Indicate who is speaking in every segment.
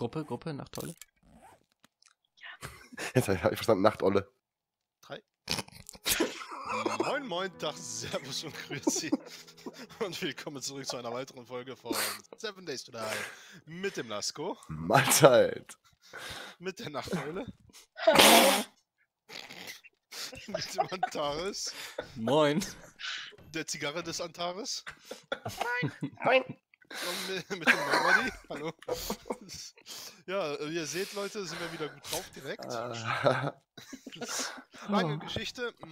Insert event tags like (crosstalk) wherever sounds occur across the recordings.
Speaker 1: Gruppe, Gruppe, Nachtolle. (laughs)
Speaker 2: Jetzt habe ich verstanden, Nachtolle.
Speaker 3: Drei. (laughs) moin, moin, Tag, Servus und Grüezi. (laughs) Und willkommen zurück zu einer weiteren Folge von Seven Days to Die. Mit dem Lasko,
Speaker 2: Mahlzeit.
Speaker 3: mit der Nachteule, mit dem Antares,
Speaker 1: Moin.
Speaker 3: der Zigarre des Antares
Speaker 2: Moin.
Speaker 3: und (laughs) mit, dem Nobody. Hallo. (laughs) Ja, wie ihr seht, Leute, sind wir wieder gut drauf direkt.
Speaker 2: Ah, (laughs)
Speaker 3: Lange Geschichte. m,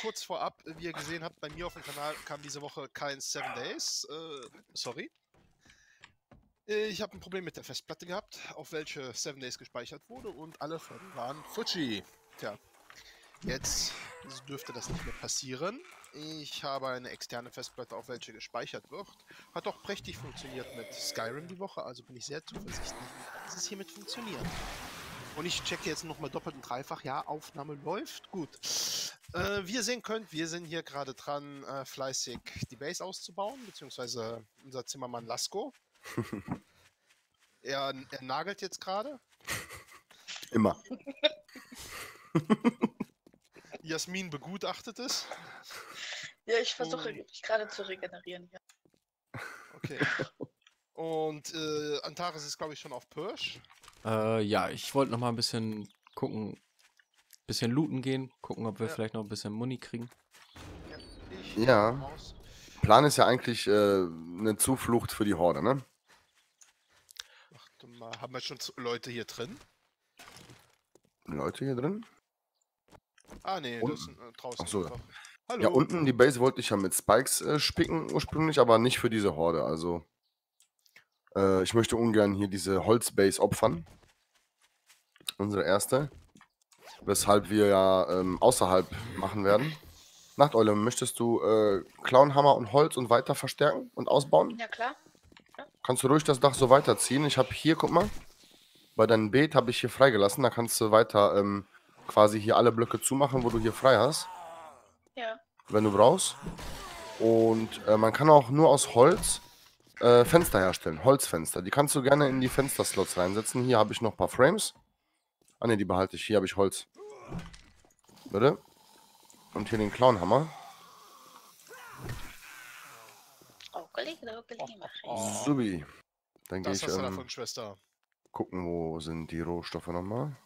Speaker 3: Kurz vorab, wie ihr gesehen habt, bei mir auf dem Kanal kam diese Woche kein 7 Days. Äh, sorry. Ich habe ein Problem mit der Festplatte gehabt, auf welche 7 Days gespeichert wurde und alle Folgen waren Fuji. Tja, jetzt dürfte das nicht mehr passieren. Ich habe eine externe Festplatte, auf welche gespeichert wird. Hat auch prächtig funktioniert mit Skyrim die Woche, also bin ich sehr zuversichtlich, dass es hiermit funktioniert. Und ich checke jetzt nochmal doppelt und dreifach. Ja, Aufnahme läuft. Gut. Äh, wie ihr sehen könnt, wir sind hier gerade dran, äh, fleißig die Base auszubauen, beziehungsweise unser Zimmermann Lasko. (laughs) er, er nagelt jetzt gerade.
Speaker 2: Immer.
Speaker 3: Jasmin begutachtet es.
Speaker 4: Ja, ich versuche mich gerade zu regenerieren. Ja.
Speaker 3: Okay. Und äh, Antares ist, glaube ich, schon auf Pirsch.
Speaker 1: Äh, ja, ich wollte noch mal ein bisschen gucken, bisschen looten gehen, gucken, ob wir
Speaker 3: Ja.
Speaker 1: vielleicht noch ein bisschen Muni kriegen.
Speaker 3: Ja. Ich,
Speaker 2: Ja. Plan ist ja eigentlich äh, eine Zuflucht für die Horde, ne?
Speaker 3: Warte mal, haben wir schon Leute hier drin?
Speaker 2: Leute hier drin?
Speaker 3: Ah, nee,
Speaker 2: Unten.
Speaker 3: das sind äh, draußen.
Speaker 2: Ach so.
Speaker 3: einfach. Hallo.
Speaker 2: Ja, unten die Base wollte ich ja mit Spikes äh, spicken ursprünglich, aber nicht für diese Horde. Also äh, ich möchte ungern hier diese Holzbase opfern. Unsere erste. Weshalb wir ja ähm, außerhalb machen werden. Nachteule, möchtest du äh, Clownhammer und Holz und weiter verstärken und ausbauen?
Speaker 4: ja, klar.
Speaker 2: Kannst du ruhig das Dach so weiterziehen. Ich habe hier, guck mal, bei deinem Beet habe ich hier freigelassen. Da kannst du weiter ähm, quasi hier alle Blöcke zumachen, wo du hier frei hast
Speaker 4: Ja.
Speaker 2: wenn du brauchst. Und äh, man kann auch nur aus Holz äh, Fenster herstellen, Holzfenster. Die kannst du gerne in die Fensterslots reinsetzen. Hier habe ich noch ein paar Frames. Ah ne, die behalte ich. Hier habe ich Holz. Bitte. Und hier den Clownhammer.
Speaker 3: Oh,
Speaker 2: Subi. Dann gehe ich ähm,
Speaker 3: davon, Schwester.
Speaker 2: gucken, wo sind die Rohstoffe nochmal.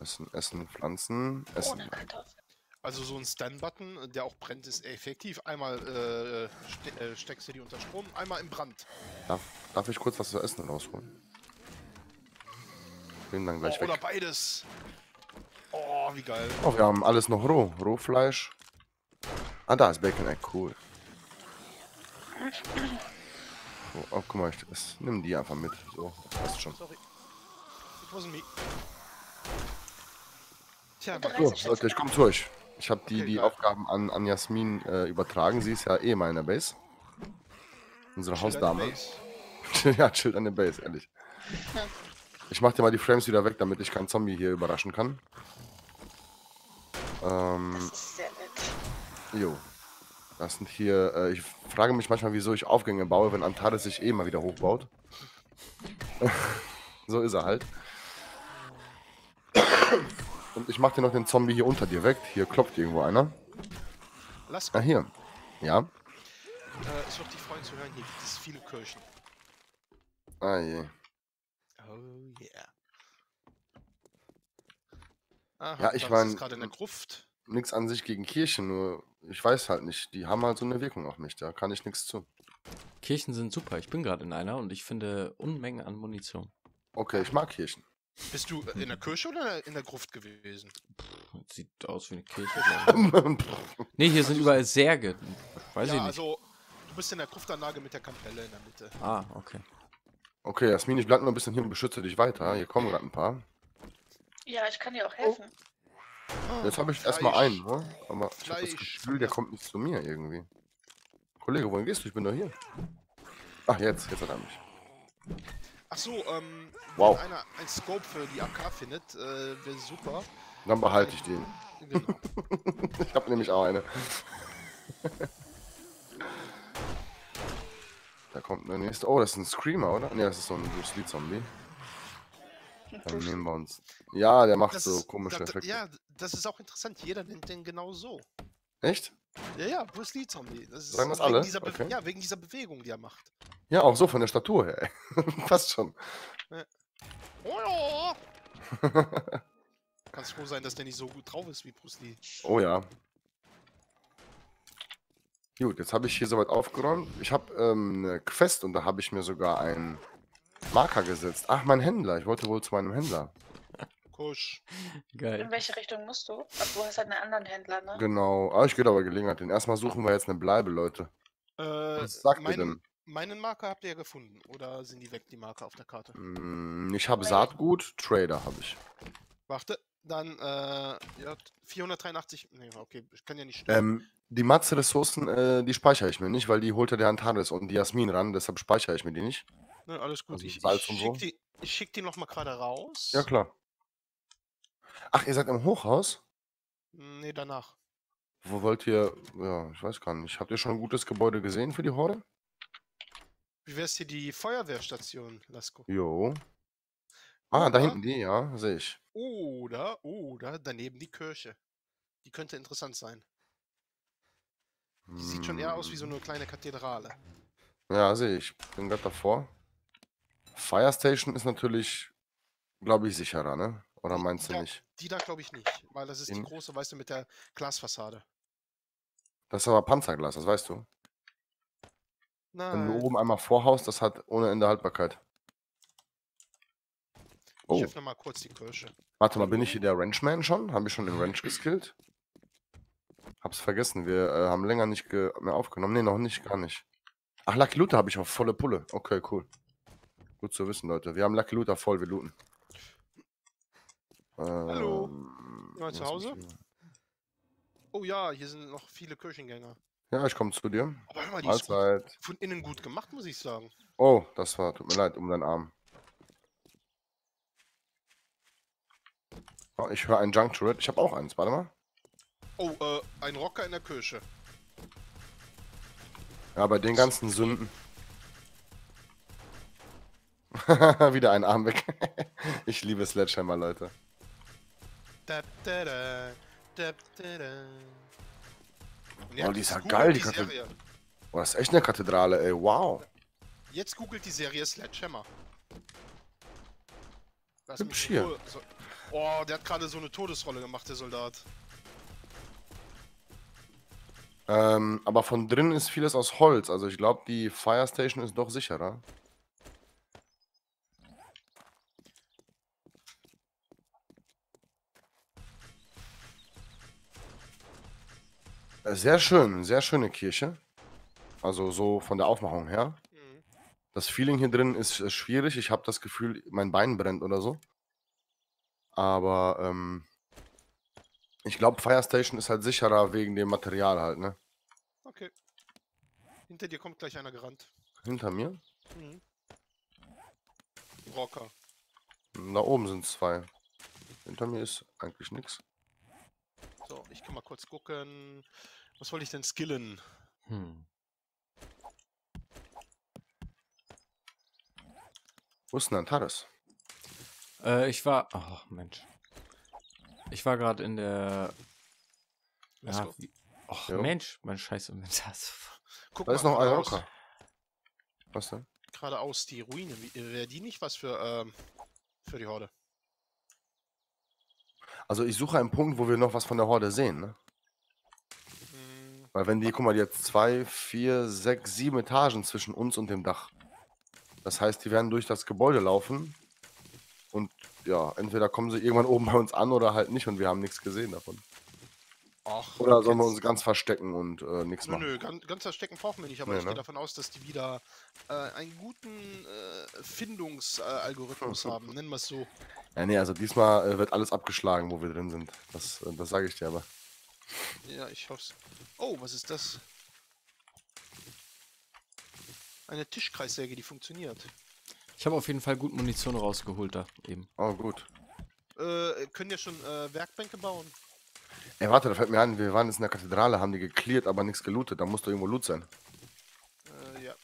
Speaker 2: Essen, Essen, Pflanzen, Essen.
Speaker 4: Ohne Kartoffeln.
Speaker 3: Also so ein Stun-Button, der auch brennt, ist effektiv. Einmal äh, ste äh, steckst du die unter Strom, einmal im Brand.
Speaker 2: Darf, darf ich kurz was zu essen rausholen? Bin dann gleich
Speaker 3: oh, oder
Speaker 2: weg.
Speaker 3: beides. Oh, wie geil.
Speaker 2: Oh, wir haben alles noch roh. Rohfleisch. Ah, da ist Bacon Egg, cool. Oh, oh guck mal, ich, das, nimm die einfach mit. So, das passt schon.
Speaker 3: Sorry. It wasn't me. Tja.
Speaker 2: So, Leute, ich komme zu euch. Ich habe die,
Speaker 3: Okay,
Speaker 2: die
Speaker 3: geil.
Speaker 2: Aufgaben an, an Jasmin äh, übertragen. Sie ist ja eh mal in der Base. Unsere
Speaker 3: Chill deine
Speaker 2: Hausdame.
Speaker 3: Base. (laughs)
Speaker 2: ja, chillt an der Base, ehrlich. (laughs) Ich mach dir mal die Frames wieder weg, damit ich keinen Zombie hier überraschen kann. Ähm,
Speaker 4: Das ist sehr nett.
Speaker 2: Jo. Das sind hier, äh, ich frage mich manchmal, wieso ich Aufgänge baue, wenn Antares sich eh mal wieder hochbaut. (laughs) so ist er halt. Und ich mach dir noch den Zombie hier unter dir weg. Hier klopft irgendwo einer.
Speaker 3: Lass
Speaker 2: Ah, hier. Ja.
Speaker 3: äh, es wird dich freuen zu hören, hier gibt es viele Kirchen.
Speaker 2: Ah, je.
Speaker 3: Oh yeah. Aha,
Speaker 2: Ja, ich
Speaker 3: das
Speaker 2: mein-
Speaker 3: ist gerade in der Gruft.
Speaker 2: Nix an sich gegen Kirchen, nur ich weiß halt nicht. Die haben halt so eine Wirkung auf mich. Da kann ich nichts zu.
Speaker 1: Kirchen sind super. Ich bin gerade in einer und ich finde Unmengen an Munition.
Speaker 2: Okay, ich mag Kirchen.
Speaker 3: Bist du äh, in der Kirche oder in der Gruft gewesen?
Speaker 1: Sieht aus wie eine Kirche. ich. (laughs) nee, hier sind überall Särge. Weiß ich
Speaker 3: ja,
Speaker 1: nicht.
Speaker 3: also du bist in der Gruftanlage mit der Kapelle in der Mitte.
Speaker 1: Ah, okay.
Speaker 2: okay, Jasmin, ich bleib nur ein bisschen hier und beschütze dich weiter. Hier kommen gerade ein paar.
Speaker 4: Ja, ich kann dir auch helfen.
Speaker 2: Jetzt habe ich
Speaker 3: Fleisch.
Speaker 2: erstmal einen, ne? Aber ich habe das. Gefühl, der kommt nicht zu mir irgendwie. Kollege, wohin gehst du? Ich bin doch hier. Ach, jetzt, jetzt hat er mich.
Speaker 3: Ach so, ähm,
Speaker 2: Wow.
Speaker 3: wenn einer ein Scope für die AK findet, äh, wäre super.
Speaker 2: Dann behalte ich den.
Speaker 3: Genau. (laughs)
Speaker 2: Ich habe nämlich auch eine. Da kommt der nächste. Oh, das ist ein Screamer, oder? Ne, das ist so ein Bruce Lee Zombie. Dann nehmen wir uns. Ja, der macht
Speaker 3: Das
Speaker 2: so
Speaker 3: ist-
Speaker 2: komische
Speaker 3: da- da-
Speaker 2: Effekte.
Speaker 3: Ja, das ist auch interessant. Jeder nennt den genau so.
Speaker 2: Echt?
Speaker 3: Ja, ja, Bruce Lee Zombie. Das ist
Speaker 2: Sagen das
Speaker 3: wegen
Speaker 2: alle? Okay.
Speaker 3: Ja, wegen dieser Bewegung, die er macht.
Speaker 2: Ja, auch so von der Statur her. ey. (laughs) Passt schon.
Speaker 3: Oh ja. Kannst froh sein, dass der nicht so gut drauf ist wie Bruce Lee.
Speaker 2: Oh ja. Gut, jetzt habe ich hier soweit aufgeräumt. Ich habe ähm, eine Quest und da habe ich mir sogar einen Marker gesetzt. Ach, mein Händler. Ich wollte wohl zu meinem Händler.
Speaker 3: Kusch.
Speaker 1: Geil.
Speaker 4: In welche Richtung musst du? Du hast halt einen anderen Händler, ne?
Speaker 2: Genau. Ah, ich gehe aber Gelegenheit. hin. Erstmal suchen wir jetzt eine Bleibe, Leute.
Speaker 3: Äh,
Speaker 2: Was sagt ihr
Speaker 3: meinen,
Speaker 2: denn?
Speaker 3: meinen Marker habt ihr ja gefunden. Oder sind die weg, die Marker auf der Karte?
Speaker 2: Hm, Ich habe. Saatgut, Trader habe ich.
Speaker 3: Warte, dann, äh, ja, 483. Nee, okay, ich kann ja nicht stimmen.
Speaker 2: Ähm, die Matze-Ressourcen, äh, die speichere ich mir nicht, weil die holt ja der Antares und die Jasmin ran, deshalb speichere ich mir die nicht.
Speaker 3: Ne, alles gut.
Speaker 2: also
Speaker 3: ich ich schicke
Speaker 2: so?
Speaker 3: die, ich schick die nochmal gerade raus.
Speaker 2: Ja, klar. Ach, ihr seid im Hochhaus?
Speaker 3: Nee, danach.
Speaker 2: Wo wollt ihr, ja, ich weiß gar nicht. Habt ihr schon ein gutes Gebäude gesehen für die Horde?
Speaker 3: Wie wär's hier die Feuerwehrstation, Lasko?
Speaker 2: Jo. Ah, da
Speaker 3: Oder-
Speaker 2: hinten die, ja, sehe ich.
Speaker 3: Oder, oder daneben die Kirche. Die könnte interessant sein. Die sieht schon eher aus wie so
Speaker 2: Hm,
Speaker 3: eine kleine Kathedrale.
Speaker 2: Ja, sehe ich. Bin gerade davor. Fire Station ist natürlich, glaube ich, sicherer, ne? Oder
Speaker 3: Die-
Speaker 2: meinst du
Speaker 3: ja.
Speaker 2: nicht?
Speaker 3: Die da glaube ich nicht, weil das ist die
Speaker 2: In-
Speaker 3: große, weißt du, mit der Glasfassade.
Speaker 2: Das ist aber Panzerglas, das weißt du. Wenn du
Speaker 3: Nein,
Speaker 2: oben einmal vorhaust, das hat ohne Ende Haltbarkeit.
Speaker 3: ich
Speaker 2: Oh,
Speaker 3: öffne mal kurz die Kirche.
Speaker 2: warte mal, bin ich hier der Ranchman schon? Habe ich schon den Ranch geskillt? Hab's vergessen, wir äh, haben länger nicht mehr aufgenommen. Ne, noch nicht, gar nicht. Ach, Lucky Looter habe ich auf volle Pulle. Okay, cool. Gut zu wissen, Leute. Wir haben Lucky Looter voll, wir looten.
Speaker 3: Hallo.
Speaker 2: Ähm,
Speaker 3: Jemand zu Hause? Oh ja, hier sind noch viele Kirchengänger.
Speaker 2: Ja, ich komme zu dir.
Speaker 3: Aber hör mal, die ist gut,
Speaker 2: Mahlzeit.
Speaker 3: von innen gut gemacht, muss ich sagen.
Speaker 2: Oh, das war, tut mir leid, um deinen Arm. Oh, ich höre ein Junk Turret. Ich habe auch eins, warte mal.
Speaker 3: Oh, äh, ein Rocker in der Kirche.
Speaker 2: Ja, bei den ganzen Sünden. (laughs) Wieder ein Arm weg. (laughs) ich liebe Sledgehammer, Leute.
Speaker 3: Da, da, da, da, da, da. Und
Speaker 2: Oh, die ist ja geil, die
Speaker 3: die
Speaker 2: Kathed-
Speaker 3: Serie.
Speaker 2: Oh, das ist echt eine Kathedrale, ey. Wow.
Speaker 3: Jetzt googelt die Serie Sledgehammer. Lass
Speaker 2: Hübsch
Speaker 3: in
Speaker 2: hier.
Speaker 3: Ruhe. So. Oh, der hat gerade so eine Todesrolle gemacht, der Soldat.
Speaker 2: Ähm, aber von drin ist vieles aus Holz. Also ich glaube, die Fire Station ist doch sicherer. Sehr schön, sehr schöne Kirche. Also so von der Aufmachung her.
Speaker 3: Mhm.
Speaker 2: Das Feeling hier drin ist äh, schwierig. Ich habe das Gefühl, mein Bein brennt oder so. Aber ähm, ich glaube, Fire Station ist halt sicherer wegen dem Material halt, ne?
Speaker 3: Okay. Hinter dir kommt gleich einer gerannt.
Speaker 2: Hinter mir.
Speaker 3: Mhm. Rocker.
Speaker 2: Da oben sind zwei. Hinter mir ist eigentlich nichts.
Speaker 3: So, ich kann mal kurz gucken. Was wollte ich denn skillen?
Speaker 1: Hm.
Speaker 2: Wo ist denn Antares?
Speaker 1: Äh, ich war. Oh, Mensch. Ich war gerade in der.
Speaker 3: Let's
Speaker 1: Ja, wie, och,
Speaker 2: Jo.
Speaker 1: Mensch, mein scheiß Inventar. ist-
Speaker 3: Guck
Speaker 2: Da ist noch. Rocker. Was denn?
Speaker 3: Geradeaus die Ruine. Wäre die nicht was für, ähm, für die Horde?
Speaker 2: Also ich suche einen Punkt, wo wir noch was von der Horde sehen, ne? Weil wenn die, guck mal, die hat zwei, vier, sechs, sieben Etagen zwischen uns und dem Dach. Das heißt, die werden durch das Gebäude laufen und ja, entweder kommen sie irgendwann oben bei uns an oder halt nicht und wir haben nichts gesehen davon.
Speaker 3: Ach,
Speaker 2: Oder sollen wir uns ganz verstecken und äh, nichts
Speaker 3: Nö,
Speaker 2: machen?
Speaker 3: nö, ganz, ganz verstecken brauchen wir nicht, aber
Speaker 2: Nee,
Speaker 3: ich gehe
Speaker 2: ne?
Speaker 3: davon aus, dass die wieder äh, einen guten äh, Findungsalgorithmus (laughs) haben, nennen wir es so.
Speaker 2: Ja, nee, also diesmal äh, wird alles abgeschlagen, wo wir drin sind. Das, äh, das sage ich dir aber.
Speaker 3: Ja, ich hoffe Oh, was ist das? Eine Tischkreissäge, die funktioniert.
Speaker 1: Ich habe auf jeden Fall gut Munition rausgeholt da eben.
Speaker 2: Oh, gut.
Speaker 3: Äh, können ja schon äh, Werkbänke bauen.
Speaker 2: Ey, warte, da fällt mir ein, wir waren jetzt in der Kathedrale, haben die geklärt, aber nichts gelootet. Da muss doch irgendwo Loot sein.
Speaker 3: Äh, ja.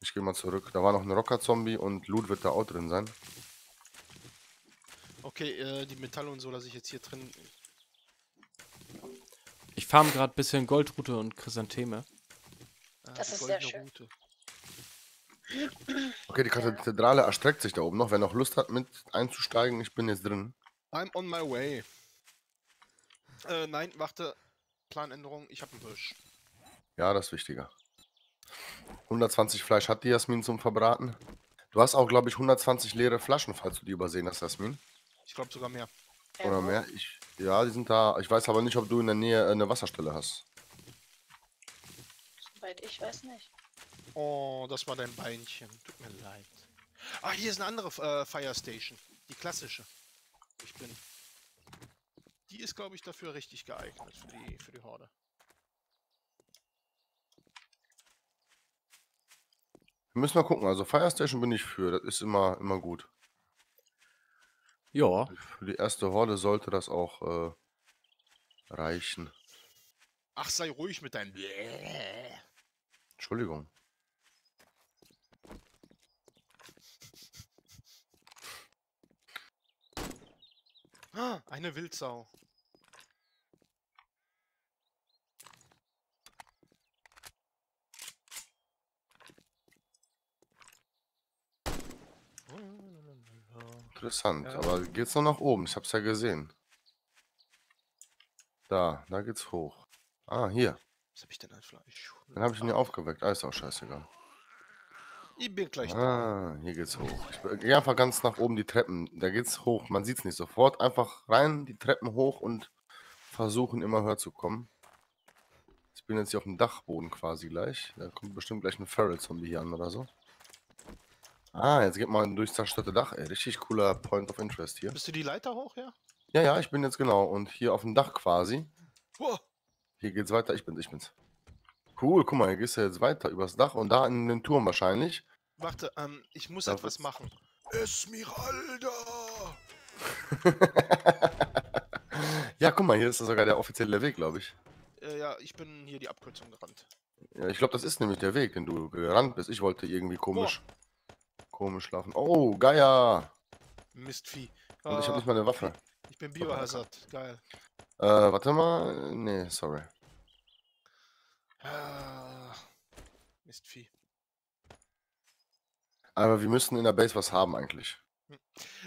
Speaker 2: Ich gehe mal zurück. Da war noch ein Rocker-Zombie und Loot wird da auch drin sein.
Speaker 3: Okay, äh, die Metalle und so lasse ich jetzt hier drin.
Speaker 1: Ich farm gerade ein bisschen Goldrute und Chrysantheme.
Speaker 4: Das
Speaker 3: die
Speaker 4: ist sehr
Speaker 3: goldene
Speaker 4: schön.
Speaker 3: Route. (clears throat)
Speaker 2: Okay, die Kathedrale erstreckt sich da oben noch. Wer noch Lust hat, mit einzusteigen, ich bin jetzt drin.
Speaker 3: I'm on my way. Äh, nein, warte. Planänderung, ich habe einen Busch.
Speaker 2: Ja, das ist wichtiger. 120 Fleisch hat die Jasmin zum Verbraten. Du hast auch, glaube ich, 120 leere Flaschen, falls du die übersehen hast, Jasmin.
Speaker 3: Ich glaube sogar mehr.
Speaker 4: Ja,
Speaker 2: Oder mehr. Ich, ja, die sind da. Ich weiß aber nicht, ob du in der Nähe äh, eine Wasserstelle hast.
Speaker 4: Soweit ich weiß nicht.
Speaker 3: Oh, das war dein Beinchen. Tut mir leid. Ah, hier ist eine andere äh, Fire Station. Die klassische. Ich bin. Die ist, glaube ich, dafür richtig geeignet für die, für die Horde.
Speaker 2: Wir müssen mal gucken. Also Fire Station bin ich für. Das ist immer, immer gut.
Speaker 1: Ja,
Speaker 2: Für die erste Horde sollte das auch äh, reichen.
Speaker 3: Ach, sei ruhig mit deinem. Bläh.
Speaker 2: Entschuldigung.
Speaker 3: Ah, eine Wildsau.
Speaker 2: Interessant.
Speaker 3: Ja.
Speaker 2: Aber geht's noch nach oben? Ich hab's ja gesehen. Da, da geht's hoch. Ah, hier.
Speaker 3: Was hab ich denn an Fleisch?
Speaker 2: Dann habe ich ihn hier aufgeweckt. Ah, ist auch scheißegal.
Speaker 3: Ich bin gleich da.
Speaker 2: Ah, hier geht's hoch. Ich gehe einfach ganz nach oben die Treppen. Da geht's hoch. Man sieht's nicht sofort. Einfach rein, die Treppen hoch und versuchen immer höher zu kommen. Ich bin jetzt hier auf dem Dachboden quasi gleich. Da kommt bestimmt gleich ein Feral-Zombie hier an oder so. Ah, jetzt geht man durchs zerstörte Dach. Ey, richtig cooler Point of Interest hier.
Speaker 3: Bist du die Leiter hoch, ja?
Speaker 2: Ja, ja, ich bin jetzt genau. Und hier auf dem Dach quasi.
Speaker 3: Wow.
Speaker 2: Hier geht's weiter. Ich bin's, ich bin's. Cool, guck mal, hier gehst du jetzt weiter übers Dach und da in den Turm wahrscheinlich.
Speaker 3: Warte, ähm, ich muss
Speaker 2: Da
Speaker 3: etwas machen. Esmeralda! (laughs)
Speaker 2: Ja, guck mal, hier ist sogar der offizielle Weg, glaube ich.
Speaker 3: Äh, ja, ich bin hier die Abkürzung gerannt.
Speaker 2: Ja, ich glaube, das ist nämlich der Weg, den du gerannt bist. Ich wollte irgendwie komisch, komisch laufen. Oh, Geier!
Speaker 3: Mistvieh.
Speaker 2: Und ich habe
Speaker 3: Ah,
Speaker 2: nicht mal eine Waffe.
Speaker 3: ich bin Biohazard. Geil.
Speaker 2: Äh, warte mal. Nee, sorry.
Speaker 3: Ah, Mistvieh.
Speaker 2: Aber wir müssen in der Base was haben eigentlich.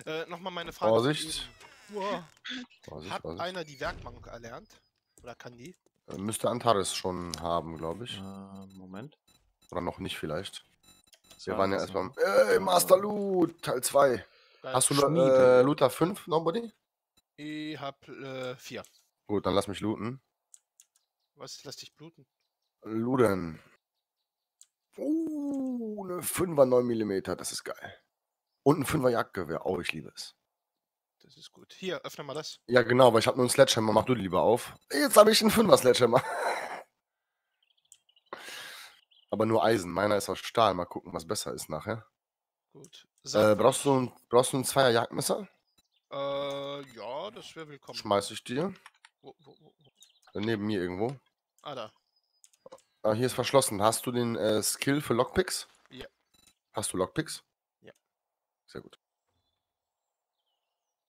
Speaker 3: Äh, nochmal meine Frage.
Speaker 2: Vorsicht.
Speaker 3: Wow.
Speaker 2: Vorsicht,
Speaker 3: Hat
Speaker 2: Vorsicht.
Speaker 3: einer die Werkbank erlernt? Oder kann die?
Speaker 2: Äh, Müsste Antares schon haben, glaube ich.
Speaker 1: äh, Moment.
Speaker 2: Oder noch nicht vielleicht. Wir
Speaker 1: war
Speaker 2: waren ja erst beim. Ey, Master Loot, Teil 2.
Speaker 3: Geil.
Speaker 2: Hast du äh, Looter 5, Nobody?
Speaker 3: Ich hab äh, vier.
Speaker 2: Gut, dann lass mich looten.
Speaker 3: Was? Lass dich bluten.
Speaker 2: Luden. Uh, eine 5er 9 mm, das ist geil. Und ein 5er Jagdgewehr. Oh, ich liebe es.
Speaker 3: Das ist gut. Hier, öffne mal das.
Speaker 2: Ja, genau, weil ich habe nur einen Sledgehammer. Mach du die lieber auf. Jetzt habe ich einen 5er Sledgehammer. (laughs) Aber nur Eisen. Meiner ist aus Stahl. Mal gucken, was besser ist nachher.
Speaker 3: Gut.
Speaker 2: Äh, brauchst, du ein, brauchst du ein Zweier Jagdmesser?
Speaker 3: äh, ja, das wäre willkommen.
Speaker 2: Schmeiß ich dir.
Speaker 3: Wo, wo, wo?
Speaker 2: Äh, Neben mir irgendwo.
Speaker 3: Ah, da.
Speaker 2: Ah, hier ist verschlossen. Hast du den äh, Skill für Lockpicks?
Speaker 3: Ja.
Speaker 2: Hast du Lockpicks?
Speaker 3: Ja.
Speaker 2: Sehr gut.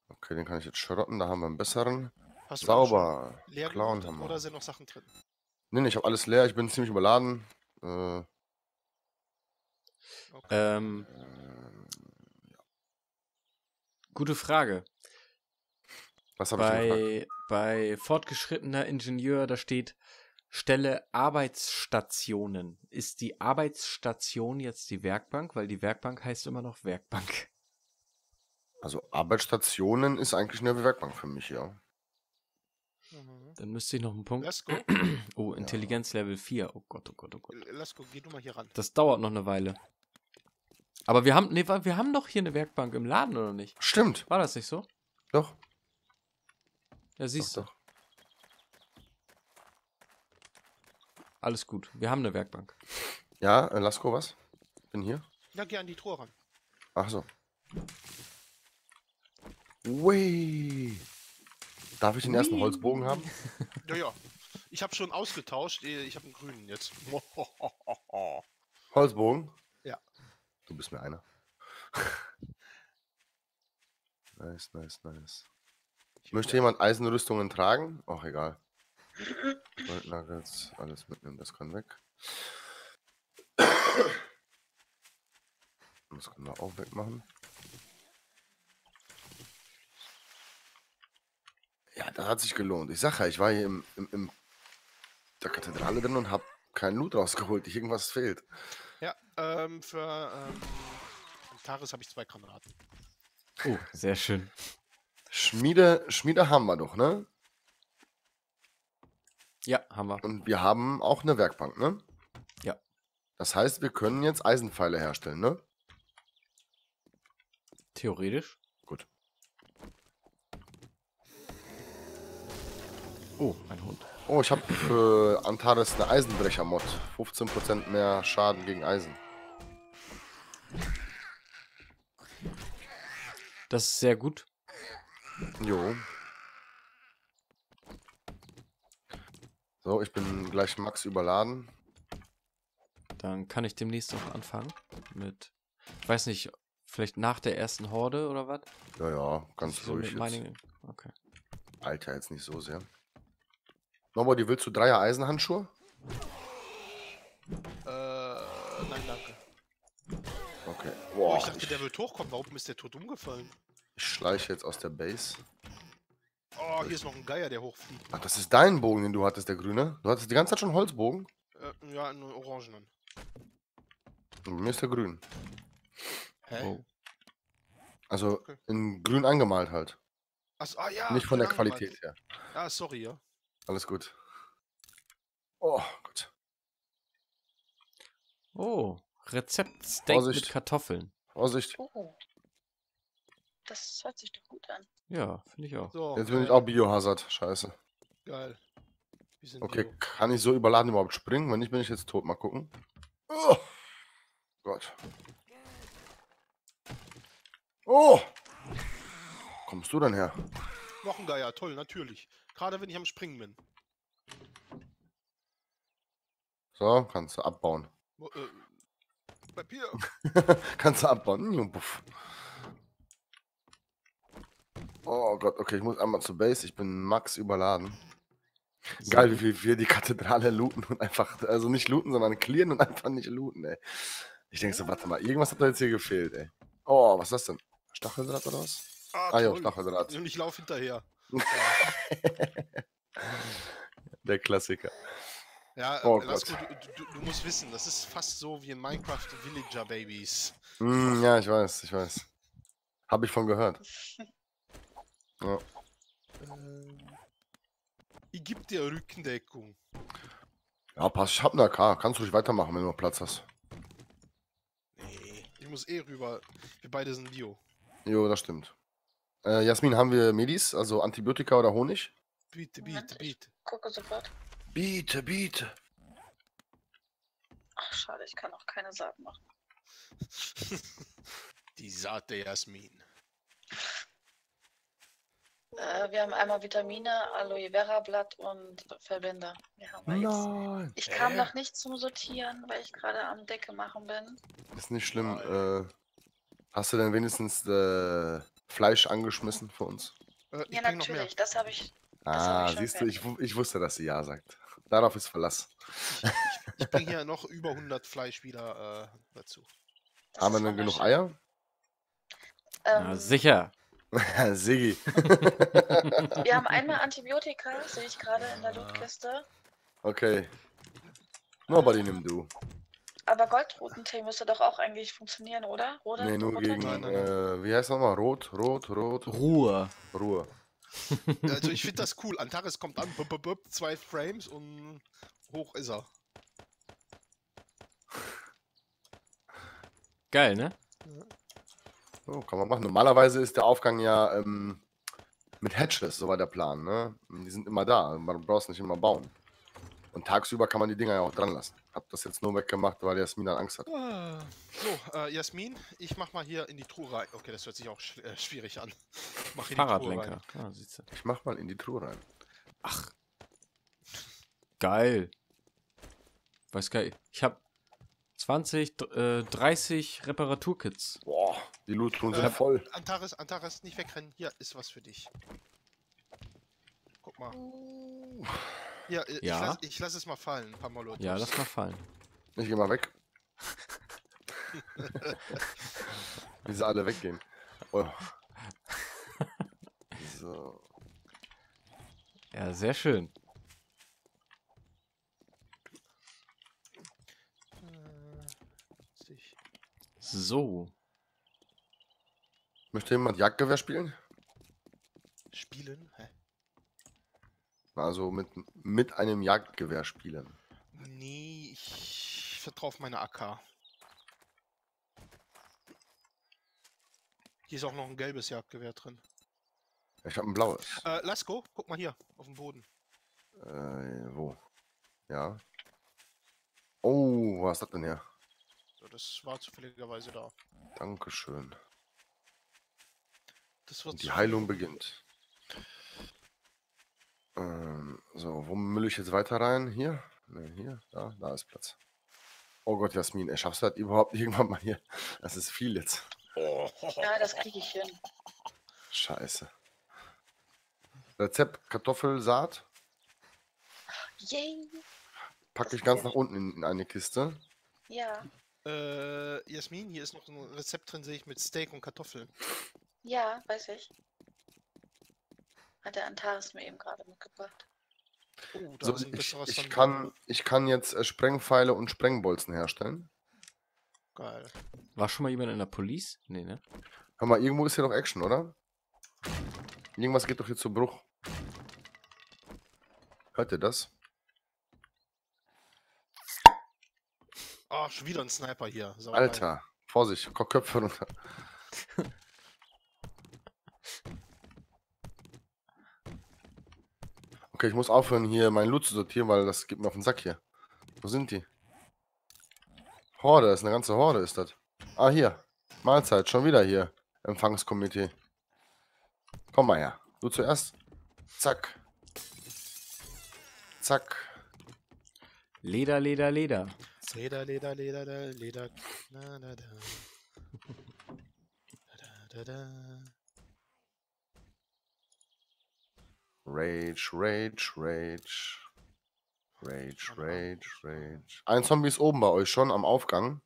Speaker 2: Okay, den kann ich jetzt schrotten. Da haben wir einen besseren.
Speaker 3: Hast
Speaker 2: Sauber.
Speaker 3: Leer
Speaker 2: Clown haben wir.
Speaker 3: oder sind noch Sachen drin?
Speaker 2: Nee, nee, ich habe alles leer. Ich bin ziemlich überladen. Äh,
Speaker 3: Okay.
Speaker 1: Ähm, gute Frage.
Speaker 2: was habe ich denn gefragt?
Speaker 1: Bei, bei fortgeschrittener Ingenieur, da steht Stelle Arbeitsstationen. Ist die Arbeitsstation jetzt die Werkbank? Weil die Werkbank heißt immer noch Werkbank.
Speaker 2: Also Arbeitsstationen ist eigentlich eine Werkbank für mich, ja.
Speaker 1: Dann müsste ich noch einen Punkt.
Speaker 3: Lasko, (clears throat)
Speaker 1: Oh, Intelligenz Level 4. Oh Gott, oh Gott, oh Gott.
Speaker 3: Lasko, geh du mal hier ran.
Speaker 1: Das dauert noch eine Weile. Aber wir haben, nee, wir haben doch hier eine Werkbank im Laden, oder nicht?
Speaker 2: Stimmt.
Speaker 1: War das nicht so?
Speaker 2: Doch.
Speaker 1: Ja,
Speaker 2: Doch,
Speaker 1: siehst du.
Speaker 2: doch.
Speaker 1: Alles gut. Wir haben eine Werkbank.
Speaker 2: Ja, äh, Lasko, was? Bin hier.
Speaker 3: Ja, geh an die Truhe ran.
Speaker 2: Ach so. Ui. Darf ich den ersten Holzbogen haben? (laughs)
Speaker 3: Ja, ja. Ich habe schon ausgetauscht. Ich habe einen grünen jetzt. (laughs)
Speaker 2: Holzbogen?
Speaker 3: Ja.
Speaker 2: Du bist mir einer. (laughs) nice, nice, nice. Möchte jemand Eisenrüstungen tragen? Ach, egal. Gold Nuggets, alles mitnehmen, das kann weg. (coughs) Das können wir auch wegmachen. Ja, das hat sich gelohnt. Ich sag ja, ich war hier im, im, im der Kathedrale drin und habe keinen Loot rausgeholt. Irgendwas fehlt.
Speaker 3: Ja, ähm, für ähm, Taris habe ich zwei Granaten.
Speaker 1: Oh, sehr schön.
Speaker 2: Schmiede, Schmiede haben wir doch, ne?
Speaker 1: Ja, haben wir.
Speaker 2: Und wir haben auch eine Werkbank, ne?
Speaker 1: Ja.
Speaker 2: Das heißt, wir können jetzt Eisenpfeile herstellen, ne?
Speaker 1: Theoretisch.
Speaker 2: Gut.
Speaker 1: Oh, ein Hund.
Speaker 2: Oh, ich habe für Antares eine Eisenbrecher-Mod. 15% mehr Schaden gegen Eisen.
Speaker 1: Das ist sehr gut.
Speaker 2: Jo. So, ich bin gleich max überladen.
Speaker 1: Dann kann ich demnächst auch anfangen mit, ich weiß nicht, vielleicht nach der ersten Horde oder was?
Speaker 2: Ja, ja, ganz
Speaker 1: So
Speaker 2: ruhig.
Speaker 1: Mining. Okay.
Speaker 2: Alter, jetzt nicht so sehr. Nobody, willst du Dreier Eisenhandschuhe?
Speaker 3: Äh, nein, danke.
Speaker 2: Okay.
Speaker 3: Oh,
Speaker 2: Boah,
Speaker 3: ich dachte,
Speaker 2: ich,
Speaker 3: der wird hochkommen. Warum ist der tot umgefallen?
Speaker 2: ich schleiche jetzt aus der Base.
Speaker 3: Oh, hier ist noch ein Geier, der hochfliegt.
Speaker 2: Ach, das ist dein Bogen, den du hattest, der grüne. Du hattest die ganze Zeit schon Holzbogen.
Speaker 3: Äh, ja, einen orangenen.
Speaker 2: Und Mir ist der grün.
Speaker 3: Hä?
Speaker 1: Oh.
Speaker 2: Also
Speaker 3: Okay.
Speaker 2: in grün angemalt halt.
Speaker 3: Achso, ah ja.
Speaker 2: Nicht von der
Speaker 3: angemalt.
Speaker 2: Qualität her.
Speaker 3: Ah, sorry, ja.
Speaker 2: Alles gut. Oh Gott.
Speaker 1: Oh, Rezept Steak
Speaker 2: Vorsicht.
Speaker 1: mit Kartoffeln.
Speaker 2: Vorsicht.
Speaker 4: Oh. Das hört sich doch gut an.
Speaker 1: Ja, finde ich auch.
Speaker 3: So,
Speaker 2: Jetzt bin ich auch Biohazard. Scheiße.
Speaker 3: Geil.
Speaker 2: Okay,
Speaker 3: Bio.
Speaker 2: kann ich so überladen überhaupt springen? Wenn nicht, bin ich jetzt tot. Mal gucken. Oh Gott. Oh! Kommst du denn her?
Speaker 3: Noch ein Geier, toll, natürlich. Gerade wenn ich am Springen bin.
Speaker 2: So, kannst du abbauen.
Speaker 3: Wo, äh, hier. (laughs)
Speaker 2: kannst du abbauen. Hm. Oh Gott, okay, ich muss einmal zur Base. Ich bin max überladen. Geil, wie viel wir die Kathedrale looten und einfach, also nicht looten, sondern clearen und einfach nicht looten, ey. Ich denke so, warte mal, irgendwas hat da jetzt hier gefehlt, ey. Oh, was ist das denn? Stacheldraht oder was? Ah, ja,
Speaker 3: toll.
Speaker 2: Stacheldraht.
Speaker 3: Und ich laufe hinterher. (laughs)
Speaker 2: Der Klassiker.
Speaker 3: Ja,
Speaker 2: Oh
Speaker 3: äh, Lasko,
Speaker 2: Gott.
Speaker 3: du, du, du musst wissen, das ist fast so wie in Minecraft Villager Babies.
Speaker 2: Hm, ja, ich weiß, ich weiß. Habe ich von gehört. (laughs) Ja.
Speaker 3: Ähm, ich gebe dir Rückendeckung.
Speaker 2: ja, passt. Ich hab eine AK. Kannst du ruhig weitermachen, wenn du noch Platz hast.
Speaker 3: Nee, ich muss eh rüber. Wir beide sind Bio.
Speaker 2: Jo, das stimmt. Äh, Jasmin, haben wir Medis, also Antibiotika oder Honig?
Speaker 3: Bitte, bitte, bitte.
Speaker 4: Gucke sofort.
Speaker 2: Biete, biete.
Speaker 4: Ach, schade, ich kann auch keine Saat machen. (laughs)
Speaker 3: Die Saat der Jasmin.
Speaker 4: Äh, wir haben einmal Vitamine, Aloe Vera Blatt und Verbände. Wir haben wir jetzt.
Speaker 2: Nein.
Speaker 4: Ich kam
Speaker 3: Hä?
Speaker 4: noch nicht zum Sortieren, weil ich gerade am Decke machen bin.
Speaker 2: Ist nicht schlimm. Äh, hast du denn wenigstens äh, Fleisch angeschmissen für uns?
Speaker 3: Äh, ich
Speaker 4: Ja,
Speaker 3: bring noch mehr.
Speaker 4: natürlich, das habe ich. Das hab
Speaker 2: Ah,
Speaker 4: ich schon
Speaker 2: siehst du, ich, ich wusste, dass sie Ja sagt. Darauf ist Verlass.
Speaker 3: Ich bringe hier noch über 100 Fleisch wieder äh, dazu.
Speaker 4: Das
Speaker 2: Haben wir denn genug. Eier?
Speaker 1: Ja,
Speaker 4: Ähm,
Speaker 1: sicher. (laughs)
Speaker 2: Sigi.
Speaker 4: wir haben einmal Antibiotika, sehe ich gerade in der. Lootkiste.
Speaker 2: Okay. Nobody nimm du.
Speaker 4: Aber Goldrotentee müsste doch auch eigentlich funktionieren, oder? Oder?
Speaker 2: Nee, nur
Speaker 4: Roter
Speaker 2: gegen, äh, wie heißt nochmal? Rot, rot, rot,
Speaker 1: Ruhe.
Speaker 2: Ruhe. (laughs)
Speaker 3: Also ich finde das cool. Antares kommt an, bup, bup, bup, zwei Frames und hoch ist er.
Speaker 1: Geil, ne?
Speaker 2: So, kann man machen. Normalerweise ist der Aufgang ja ähm, mit Hatches, so war der Plan. Ne? Die sind immer da, man braucht nicht immer bauen. Und tagsüber kann man die Dinger ja auch dran lassen. Hab das jetzt nur weggemacht, weil Jasmin dann Angst hat.
Speaker 3: Ah. So, äh, Jasmin, ich mach mal hier in die Truhe rein. Okay, das hört sich auch sch äh, schwierig an. (laughs) Mach hier die Truhe
Speaker 1: Fahrradlenker.
Speaker 3: rein.
Speaker 1: Ah.
Speaker 2: Ich mach mal in die Truhe rein.
Speaker 1: Ach. Geil. Weiß nicht. Ich habe 20, d- äh, 30 Reparaturkits.
Speaker 2: Boah, die Loot-Truhen sind
Speaker 3: Äh,
Speaker 2: voll.
Speaker 3: Antares, Antares, nicht wegrennen. Hier ist was für dich. Guck mal. Ja, äh,
Speaker 1: Ja.
Speaker 3: ich lasse ich lass es mal fallen, ein paar Molotovs.
Speaker 1: Ja, lass mal fallen.
Speaker 2: Ich geh mal weg. (laughs) Wie sie alle weggehen. Oh. So.
Speaker 1: Ja, sehr schön. So.
Speaker 2: Möchte jemand Jagdgewehr spielen?
Speaker 3: Spielen? Hä?
Speaker 2: Also mit, mit einem Jagdgewehr spielen.
Speaker 3: Nee, ich vertraue auf meine AK. Hier ist auch noch ein gelbes Jagdgewehr drin.
Speaker 2: Ich habe ein blaues.
Speaker 3: Äh, Lasko, guck mal hier, auf dem Boden.
Speaker 2: Äh, wo? Ja. Oh, was ist das denn hier?
Speaker 3: Das war zufälligerweise da.
Speaker 2: Dankeschön.
Speaker 3: Das
Speaker 2: die Heilung beginnt. Ähm, so, wo müll ich jetzt weiter rein? Hier? Ne, hier, da, da ist Platz. Oh Gott, Jasmin, ey, schaffst du das überhaupt (laughs) irgendwann mal hier? Das ist viel jetzt.
Speaker 4: Ja, das kriege ich hin.
Speaker 2: Scheiße. Rezept Kartoffelsaat
Speaker 4: Yay!
Speaker 2: packe ich ganz nach unten in, in eine Kiste.
Speaker 4: Ja,
Speaker 3: Äh, Jasmin, hier ist noch ein Rezept drin, sehe ich, mit Steak und Kartoffeln.
Speaker 4: ja, weiß ich. Hat der Antares mir eben gerade mitgebracht.
Speaker 3: Oh, da
Speaker 2: So, ich, ich, kann, ich kann jetzt äh, Sprengpfeile und Sprengbolzen herstellen.
Speaker 3: Geil.
Speaker 1: War schon mal jemand in der Police? Nee, ne?
Speaker 2: Hör mal, irgendwo ist hier doch Action, oder? Irgendwas geht doch hier zu Bruch. Hört ihr das?
Speaker 3: Ah, schon wieder ein Sniper hier. Sauerei.
Speaker 2: Alter, Vorsicht, Köpfe runter. (laughs) Okay, ich muss aufhören, hier meinen Loot zu sortieren, weil das geht mir auf den Sack hier. Wo sind die? Horde, das ist eine ganze Horde, ist das. Ah, hier. Mahlzeit, schon wieder hier. Empfangskomitee. Komm mal her. Du zuerst. Zack. Zack.
Speaker 1: Leder, Leder, Leder.
Speaker 3: Leder, Leder, Leder, Leder, Leder. Na, (laughs) da, da. Da, da, da.
Speaker 2: Rage, Rage, Rage. Rage, Rage, Rage. Ein Zombie ist oben bei euch schon am Aufgang.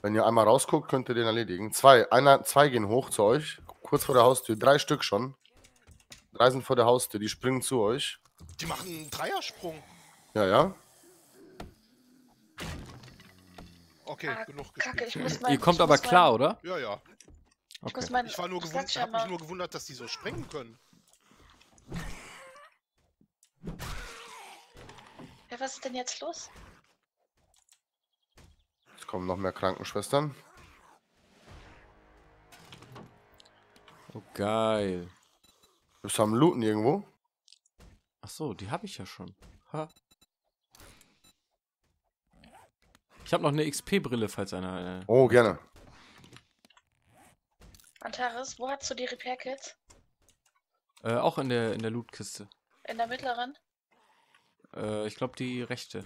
Speaker 2: Wenn ihr einmal rausguckt, könnt ihr den erledigen. Zwei, einer, zwei gehen hoch zu euch, kurz vor der Haustür. Drei Stück schon. Drei sind vor der Haustür, die springen zu euch.
Speaker 3: Die machen einen Dreiersprung.
Speaker 2: Ja, ja.
Speaker 3: Okay,
Speaker 4: Ah,
Speaker 3: genug
Speaker 4: Kacke, ich
Speaker 3: gespielt.
Speaker 4: muss mein,
Speaker 1: Ihr kommt
Speaker 4: ich
Speaker 1: aber
Speaker 4: muss
Speaker 1: klar,
Speaker 4: mein,
Speaker 1: oder?
Speaker 3: Ja, ja.
Speaker 4: Ich
Speaker 1: Okay.
Speaker 4: mein
Speaker 3: Ich war nur gewundert, hab mich nur gewundert, dass die so sprengen können.
Speaker 4: Ja, was ist denn jetzt los?
Speaker 2: Es kommen noch mehr Krankenschwestern.
Speaker 1: Oh, geil.
Speaker 2: Bist du am Looten irgendwo?
Speaker 1: Ach so, die habe ich ja schon. Ha. Ich habe noch eine XP-Brille, falls einer. Äh,
Speaker 2: Oh, gerne.
Speaker 4: Antares, wo hast du die Repair-Kits?
Speaker 1: äh, auch in der in der Lootkiste.
Speaker 4: In der mittleren?
Speaker 1: Äh, ich glaube die rechte.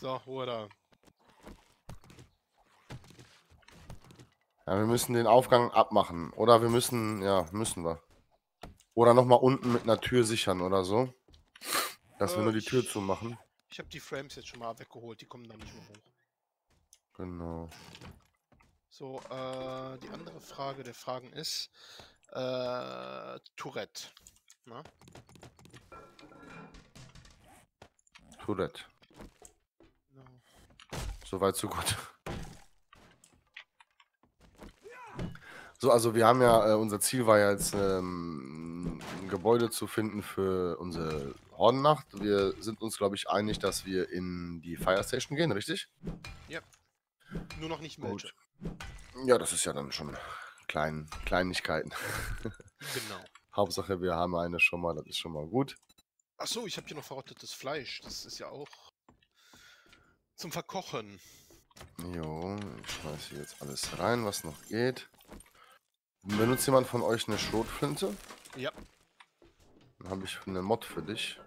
Speaker 3: So, Ruhe da.
Speaker 2: Ja, wir müssen den Aufgang abmachen. Oder wir müssen, ja, müssen wir. Oder nochmal unten mit einer Tür sichern oder so. Dass wir
Speaker 3: Äh,
Speaker 2: nur die Tür
Speaker 3: ich-
Speaker 2: zumachen.
Speaker 3: Ich habe die Frames jetzt schon mal weggeholt, die kommen da nicht mehr hoch.
Speaker 2: Genau.
Speaker 3: So, äh, die andere Frage der Fragen ist, äh, Tourette. Na?
Speaker 2: Tourette.
Speaker 3: Genau.
Speaker 2: Soweit, so gut. So, also wir haben ja, äh, unser Ziel war ja jetzt, ähm, ein Gebäude zu finden für unsere Hordennacht. Wir sind uns, glaube ich, einig, dass wir in die Fire Station gehen, richtig?
Speaker 3: Nur noch nicht welche.
Speaker 2: Ja, das ist ja dann schon klein, Kleinigkeiten.
Speaker 3: Genau. (laughs)
Speaker 2: Hauptsache, wir haben eine schon mal, das ist schon mal gut.
Speaker 3: Achso, ich habe hier noch verrottetes Fleisch. Das ist ja auch zum Verkochen.
Speaker 2: Jo, ich schmeiß hier jetzt alles rein, was noch geht. Benutzt jemand von euch eine Schrotflinte?
Speaker 3: Ja.
Speaker 2: Dann habe ich eine Mod für dich.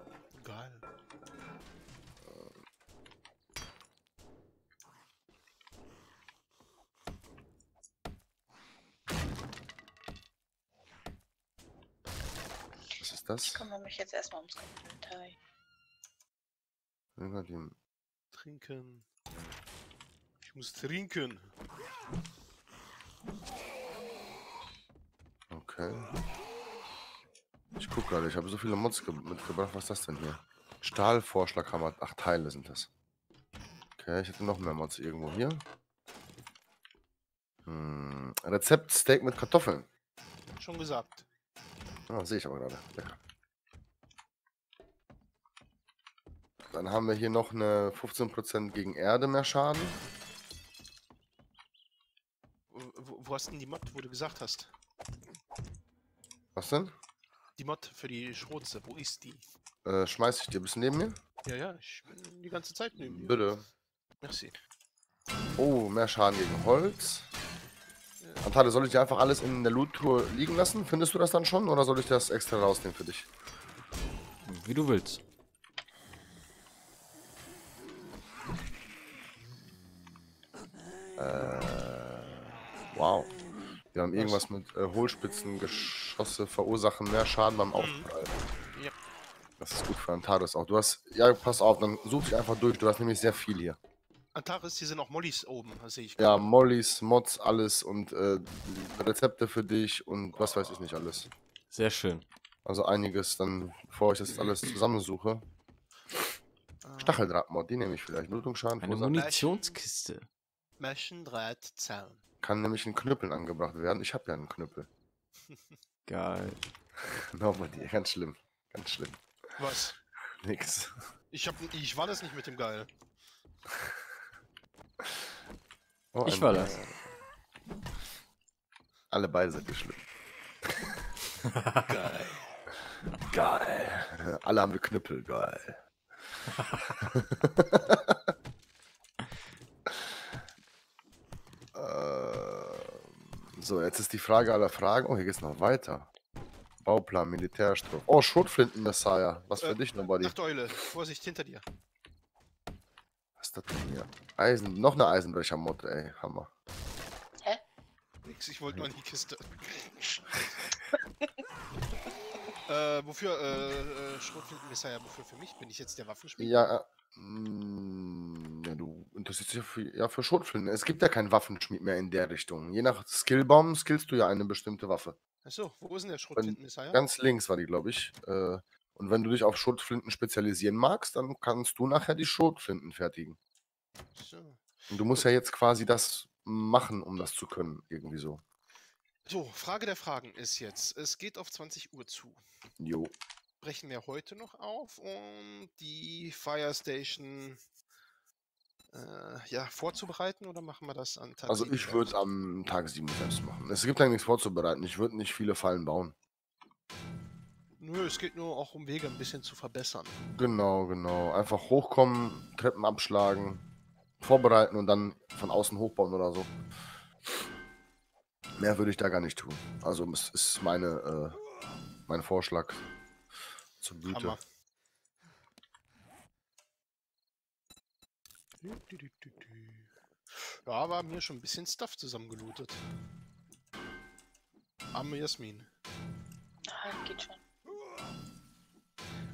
Speaker 3: Geil.
Speaker 2: Ist
Speaker 4: Ich
Speaker 2: das?
Speaker 4: kümmere mich jetzt erstmal ums Inventar.
Speaker 2: Irgendwann die-
Speaker 3: Trinken. Ich muss trinken.
Speaker 2: Okay. Ich guck gerade, ich habe so viele Mods ge- mitgebracht. Was ist das denn hier? Stahlvorschlaghammer. Ach, Teile sind das. Okay, ich hätte noch mehr Mods irgendwo hier. Hm, Rezept Steak mit Kartoffeln.
Speaker 3: Schon gesagt.
Speaker 2: Ah, sehe ich aber gerade. Lecker. Dann haben wir hier noch eine 15% gegen Erde mehr Schaden.
Speaker 3: Wo, wo hast denn die Mod, wo du gesagt hast?
Speaker 2: Was denn?
Speaker 3: Die Mod für die Schrotze, wo ist die?
Speaker 2: Äh, schmeiß ich dir. Bist du neben mir?
Speaker 3: Ja, ja, ich bin die ganze Zeit neben dir.
Speaker 2: Bitte.
Speaker 3: Merci.
Speaker 2: Oh, mehr Schaden gegen Holz. Antale, soll ich dir einfach alles in der Loot-Tour liegen lassen? Findest du das dann schon oder soll ich das extra rausnehmen für dich?
Speaker 1: Wie du willst.
Speaker 2: Wow. Wir haben irgendwas mit äh, Hohlspitzengeschosse verursachen mehr Schaden beim Aufprall.
Speaker 3: Ja.
Speaker 2: Das ist gut für Antares auch. Du hast, ja, pass auf, dann such dich einfach durch. Du hast nämlich sehr viel hier.
Speaker 3: Antares, hier sind auch Mollys oben, sehe ich.
Speaker 2: Ja. Mollys, Mods, alles und äh, Rezepte für dich und was weiß ich nicht alles.
Speaker 1: Sehr schön.
Speaker 2: Also einiges dann, bevor ich das alles zusammensuche.
Speaker 3: Ah,
Speaker 2: Stacheldrahtmod, die nehme ich vielleicht. Blutungsschaden
Speaker 1: Eine
Speaker 2: verursachen.
Speaker 1: Munitionskiste.
Speaker 3: Maschendraht, Zaun.
Speaker 2: kann nämlich in Knüppeln angebracht werden. Ich habe ja einen Knüppel. (laughs)
Speaker 1: Geil. (laughs)
Speaker 2: No, bei dir, ganz schlimm. Ganz schlimm.
Speaker 3: Was? (laughs)
Speaker 2: Nix.
Speaker 3: Ich hab, ich war das nicht mit dem Geil.
Speaker 2: Oh,
Speaker 1: Ich war das.
Speaker 2: Alle beide ihr schlimm. (laughs)
Speaker 3: Geil.
Speaker 2: Geil. Alle haben wir Knüppel, geil. (laughs) Ähm, so, jetzt ist die Frage aller Fragen. Oh, hier geht's noch weiter. Bauplan, Militärstoff. Oh, Schrotflinten, Messiah. Was für
Speaker 3: Äh,
Speaker 2: dich, Nobody.
Speaker 3: Nachteule, Vorsicht hinter dir.
Speaker 2: Was ist das denn hier? Eisen, noch eine Eisenbrecher-Mod, ey. Hammer.
Speaker 3: Nix, ich wollte nur in die Kiste. (laughs) äh, wofür, äh, äh, Schrotflinten Messiah, wofür für mich? Bin ich jetzt der Waffenschmied?
Speaker 2: Ja, mm, ja, du interessierst dich ja für, ja, für Schrotflinten. Es gibt ja keinen Waffenschmied mehr in der Richtung. Je nach Skillbaum skillst du ja eine bestimmte Waffe.
Speaker 3: Achso, wo ist denn der Schrotflinten Messiah?
Speaker 2: Ganz links war die, glaube ich. Äh, und wenn du dich auf Schrotflinten spezialisieren magst, dann kannst du nachher die Schrotflinten fertigen. Und du musst ja jetzt quasi das machen, um das zu können. Irgendwie so.
Speaker 3: so, Frage der Fragen ist jetzt, es geht auf 20 Uhr zu.
Speaker 2: Jo.
Speaker 3: Brechen wir heute noch auf, um die Fire Station äh, ja, vorzubereiten oder machen wir das an Tag
Speaker 2: Also
Speaker 3: sieben
Speaker 2: ich würde es am Tag 7 selbst machen. Es gibt ja nichts vorzubereiten. Ich würde nicht viele Fallen bauen.
Speaker 3: Nö, es geht nur auch um Wege ein bisschen zu verbessern.
Speaker 2: Genau, genau. Einfach hochkommen, Treppen abschlagen, vorbereiten und dann von außen hochbauen oder so. Mehr würde ich da gar nicht tun. Also es ist meine, äh, mein Vorschlag zur Güte.
Speaker 3: Hammer. Ja, aber mir schon ein bisschen Stuff zusammengelootet. Arme Jasmin.
Speaker 4: Ah, geht schon.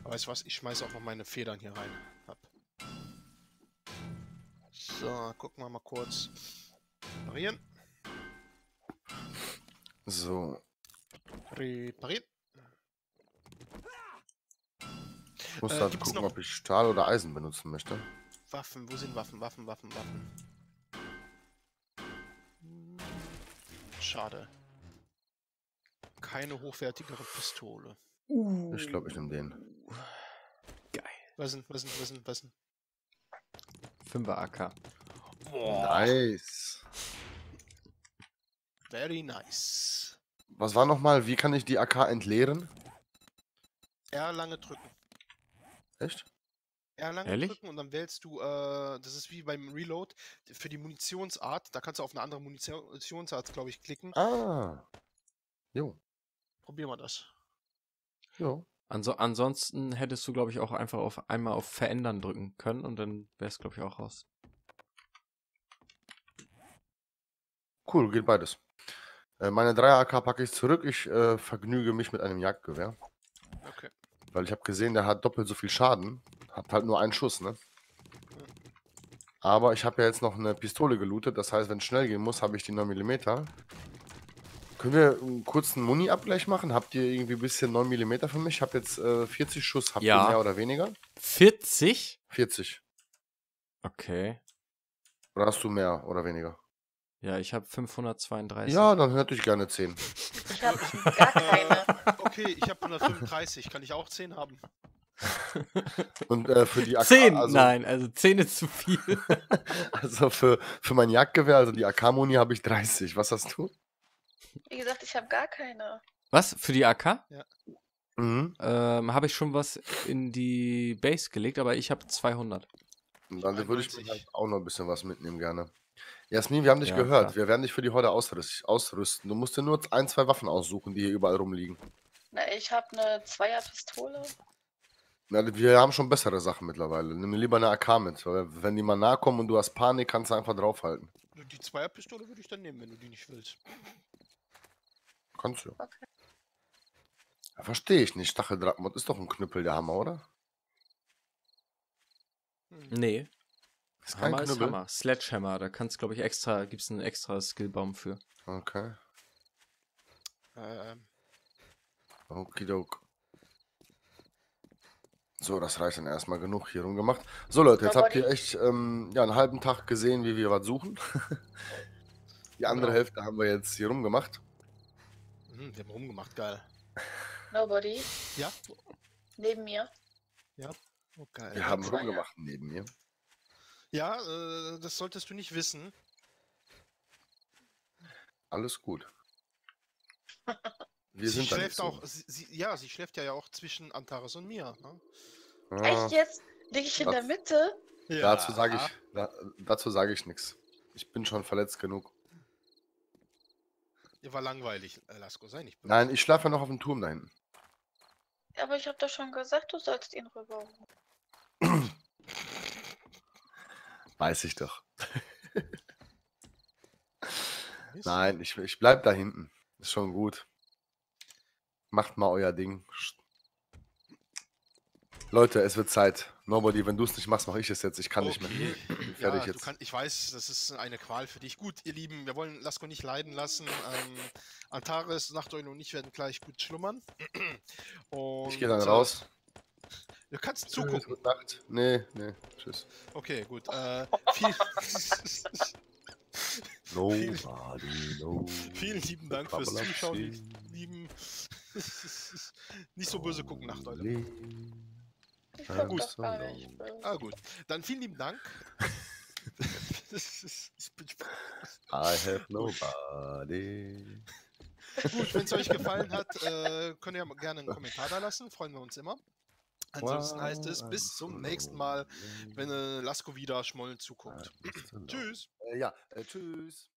Speaker 3: Aber weißt du was, ich schmeiße auch noch meine Federn hier rein. Hab. So, gucken wir mal kurz. Reparieren.
Speaker 2: So,
Speaker 3: Reparieren.
Speaker 2: ich muss
Speaker 3: Äh,
Speaker 2: halt gucken,
Speaker 3: noch-
Speaker 2: ob ich Stahl oder Eisen benutzen möchte.
Speaker 3: Waffen, wo sind Waffen, Waffen, Waffen, Waffen? Schade. Keine hochwertigere Pistole.
Speaker 2: Ich glaube, ich nehme den.
Speaker 1: Geil.
Speaker 3: Was sind, was sind, was sind, was sind?
Speaker 1: 5er AK.
Speaker 2: Nice.
Speaker 3: Very nice.
Speaker 2: Was war nochmal? Wie kann ich die AK entleeren?
Speaker 3: R lange drücken.
Speaker 2: Echt?
Speaker 3: R lange
Speaker 1: Ehrlich?
Speaker 3: drücken und dann wählst du, äh, das ist wie beim Reload, für die Munitionsart, da kannst du auf eine andere Munitionsart, glaube ich, klicken.
Speaker 2: Ah. Jo.
Speaker 3: Probier mal das.
Speaker 2: Jo.
Speaker 1: Anso ansonsten hättest du, glaube ich, auch einfach auf einmal auf Verändern drücken können und dann wär's, glaube ich, auch raus.
Speaker 2: Cool, geht beides. Äh, meine 3 AK packe ich zurück. Ich äh, vergnüge mich mit einem Jagdgewehr.
Speaker 3: Okay.
Speaker 2: Weil ich habe gesehen, der hat doppelt so viel Schaden. Hat halt nur einen Schuss, ne? Aber ich habe ja jetzt noch eine Pistole gelootet. Das heißt, wenn es schnell gehen muss, habe ich die 9 mm. Können wir einen kurzen Muni-Abgleich machen? Habt ihr irgendwie ein bisschen 9 mm für mich? Ich habe jetzt äh, 40 Schuss. Habt
Speaker 1: Ja.
Speaker 2: ihr mehr oder weniger?
Speaker 1: 40?
Speaker 2: 40.
Speaker 1: Okay.
Speaker 2: Oder hast du mehr oder weniger?
Speaker 1: Ja, ich habe 532.
Speaker 2: Ja, dann hätte ich gerne 10. (laughs)
Speaker 4: Ich habe gar keine.
Speaker 3: Okay, ich habe 135. Kann ich auch 10 haben? (laughs)
Speaker 2: Und äh, für die AK,
Speaker 1: 10?
Speaker 2: also,
Speaker 1: Nein, also 10 ist zu viel. (laughs)
Speaker 2: also für, für mein Jagdgewehr, also die AK-Muni, habe ich 30. Was hast du?
Speaker 4: Wie gesagt, ich habe gar keine.
Speaker 1: Was? Für die AK?
Speaker 2: Mhm.
Speaker 1: Ähm, habe ich schon was in die Base gelegt, aber ich habe 200.
Speaker 2: Und dann würde ich mir
Speaker 3: 91.
Speaker 2: halt auch noch ein bisschen was mitnehmen gerne. Jasmin, wir haben dich
Speaker 1: Ja,
Speaker 2: gehört.
Speaker 1: klar.
Speaker 2: Wir werden dich für die Horde ausrüst ausrüsten. Du musst dir nur ein, zwei Waffen aussuchen, die hier überall rumliegen.
Speaker 4: Na, ich habe eine Zweierpistole.
Speaker 2: Ja, wir haben schon bessere Sachen mittlerweile. Nimm lieber eine AK mit. Weil wenn die mal nahe kommen und du hast Panik, kannst du einfach draufhalten.
Speaker 3: Die Zweierpistole würde ich dann nehmen, wenn du die nicht willst.
Speaker 2: Kannst du.
Speaker 4: Okay.
Speaker 2: Ja, Verstehe ich nicht. Stacheldrahtmod ist doch ein Knüppel, der Hammer, oder?
Speaker 3: Hm.
Speaker 1: Nee,
Speaker 2: Ist kein
Speaker 1: Hammer ist
Speaker 2: Knüppel.
Speaker 1: Hammer. Sledgehammer, da kannst glaube ich extra, gibt's einen extra Skillbaum für.
Speaker 2: Okay.
Speaker 3: Ähm,
Speaker 2: Okidok. So, das reicht dann erstmal genug hier rumgemacht. So, Leute, jetzt habt ihr echt ähm, ja, einen halben Tag gesehen, wie wir was suchen. (laughs) Die andere
Speaker 3: Genau.
Speaker 2: Hälfte haben wir jetzt hier rumgemacht.
Speaker 3: Hm, wir haben rumgemacht, geil.
Speaker 4: Nobody.
Speaker 3: Ja?
Speaker 4: Neben mir.
Speaker 3: Oh, geil.
Speaker 2: Wir haben
Speaker 4: ja.
Speaker 2: rumgemacht neben mir.
Speaker 3: Ja, äh, das solltest du nicht wissen.
Speaker 2: Alles gut. (laughs) Wir
Speaker 3: sie
Speaker 2: sind
Speaker 3: schläft
Speaker 2: so.
Speaker 3: auch, sie, sie, ja, sie schläft ja, ja auch zwischen Antares und mir. Ne?
Speaker 2: Ah,
Speaker 4: Echt jetzt? Liege ich in der
Speaker 2: das-
Speaker 4: Mitte?
Speaker 2: Dazu sage ich, da, dazu sage ich nichts. Ich bin schon verletzt genug.
Speaker 3: Ihr war langweilig, äh, Lasko, sei nicht böse.
Speaker 2: Nein, ich schlafe noch auf dem Turm da hinten.
Speaker 4: Aber ich habe doch schon gesagt, du sollst ihn rüber. (clears throat)
Speaker 2: Weiß ich doch. (laughs) Nein, ich, ich bleib da hinten. Ist schon gut. Macht mal euer Ding. Leute, es wird Zeit. Nobody, wenn du es nicht machst, mache ich es jetzt. Ich kann nicht mehr.
Speaker 3: Okay.
Speaker 2: Ich bin
Speaker 3: Ja,
Speaker 2: fertig
Speaker 3: du
Speaker 2: jetzt.
Speaker 3: kann, ich weiß, das ist eine Qual für dich. Gut, ihr Lieben, wir wollen Lasko nicht leiden lassen. Ähm, Antares, Nachteule und ich werden gleich gut schlummern. (clears throat) Und,
Speaker 2: Ich gehe dann raus.
Speaker 3: Du kannst
Speaker 2: Tschüss,
Speaker 3: zugucken.
Speaker 2: Gute Nacht. Nee, nee. Tschüss.
Speaker 3: Okay, gut. Äh, viel, (laughs)
Speaker 2: Nobody, no.
Speaker 3: vielen lieben Dank fürs Zuschauen, Lieben. (laughs) Nicht so böse gucken, Nachteule.
Speaker 4: Ich guck
Speaker 2: gut.
Speaker 4: doch gar nicht.
Speaker 3: Ah, gut. Dann vielen lieben Dank. (laughs)
Speaker 2: I have nobody.
Speaker 3: Gut, wenn es euch gefallen hat, äh, könnt ihr gerne einen Kommentar da lassen. Freuen wir uns immer. Ansonsten heißt es bis zum nächsten Mal, wenn äh, Lasko wieder schmollend zuguckt. Tschüss.
Speaker 2: Äh, ja, äh.
Speaker 1: Tschüss.